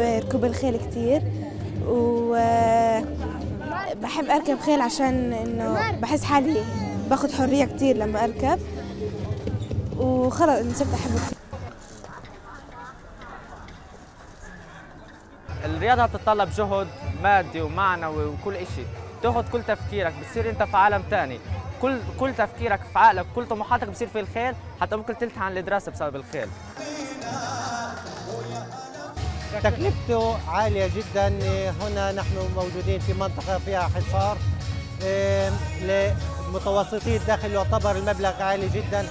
ركوب الخيل كتير. و بحب أركب خيل عشان إنه بحس حالي باخد حرية كتير لما أركب. وخلص صرت أحبه الرياضة تتطلب جهد مادي ومعنوي وكل إشي. تاخذ كل تفكيرك بتصير أنت في عالم تاني. كل كل تفكيرك في عقلك كل طموحاتك بصير في الخيل حتى ممكن تلتهي عن الدراسة بسبب الخيل. تكلفته عالية جدا. هنا نحن موجودين في منطقة فيها حصار لمتوسطي الدخل يعتبر المبلغ عالي جدا.